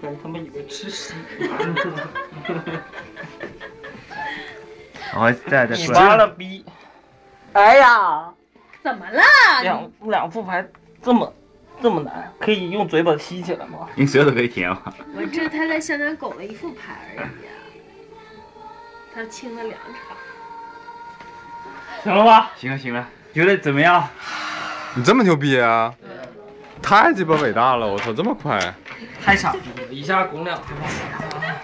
被他们以为吃屎。然后再再你妈了逼！哎呀，怎么了？两两副牌这么这么难，可以用嘴把它吸起来吗？你舌头可以舔吗？我这他在香港拱了一副牌而已啊，他清了两场。行了吧？行了行了，觉得怎么样？你这么牛逼啊！太鸡巴伟大了！我操，这么快！太傻逼了，一下拱两副牌。